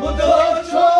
bozdum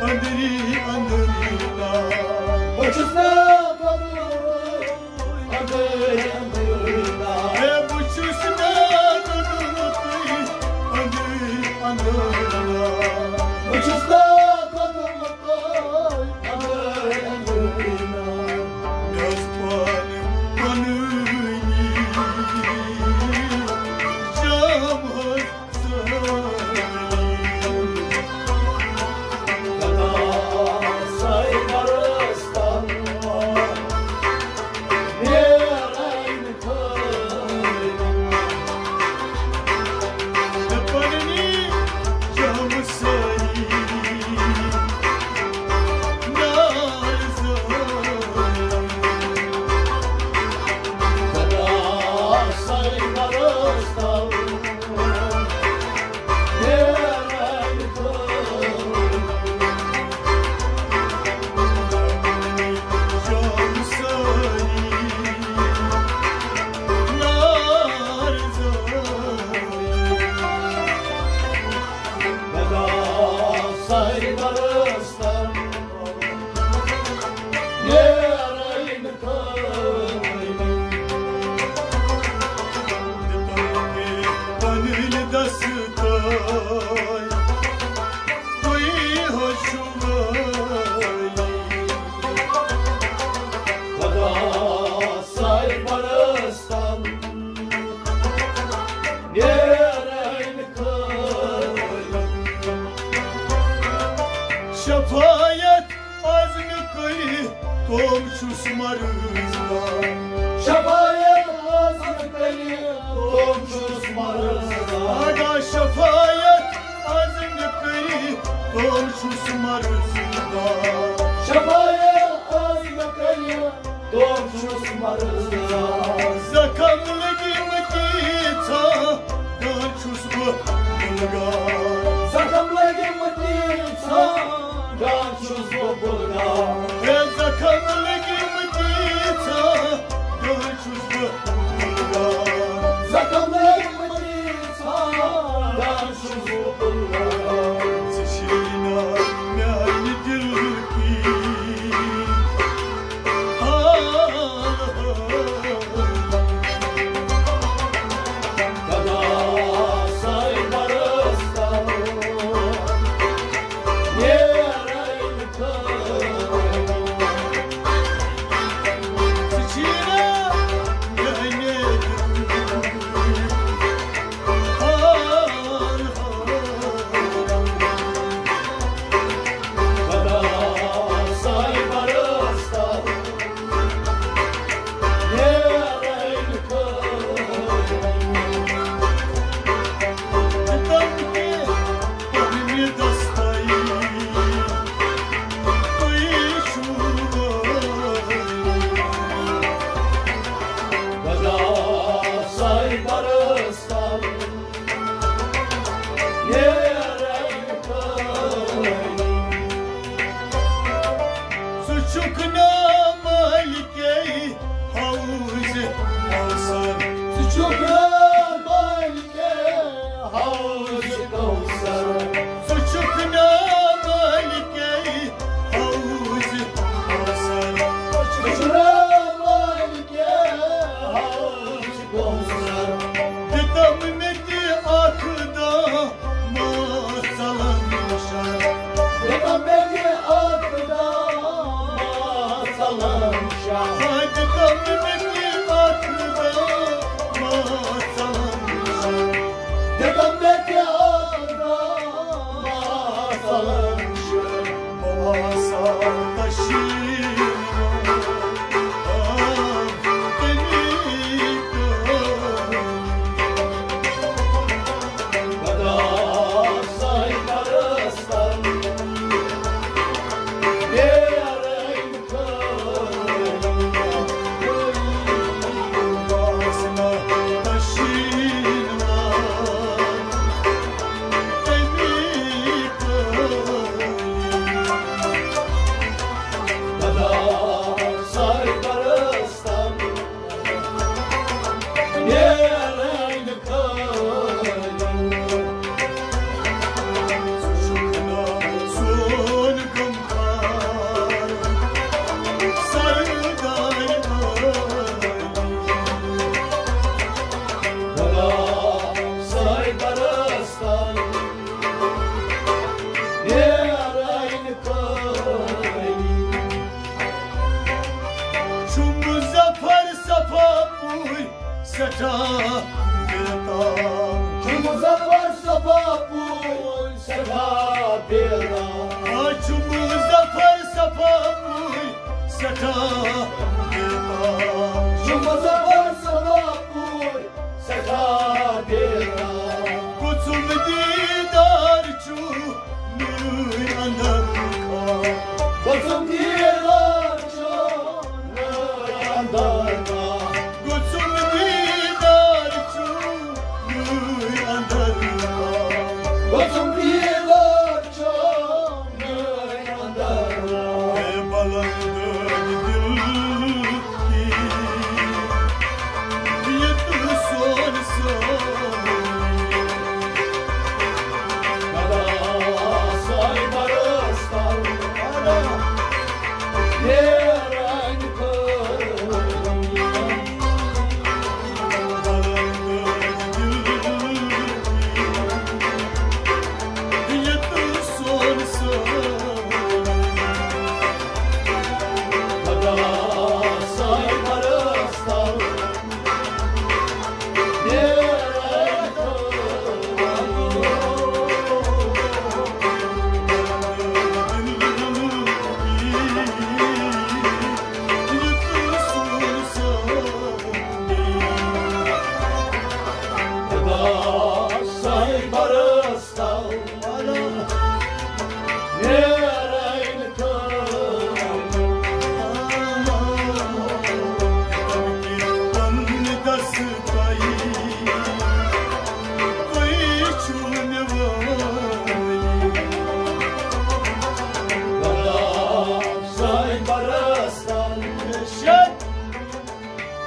Anderi Anderina Boçusna Padro Anderi Anderina Boçusna Padro Anderi Anderina şafayet azim yakayı komşusun marızında şafayet azim yakayı komşusun marızında zakamlı gimeti ta komşus bu bulga. Zakamlı gimeti ta komşus bu bulga.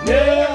Yeah.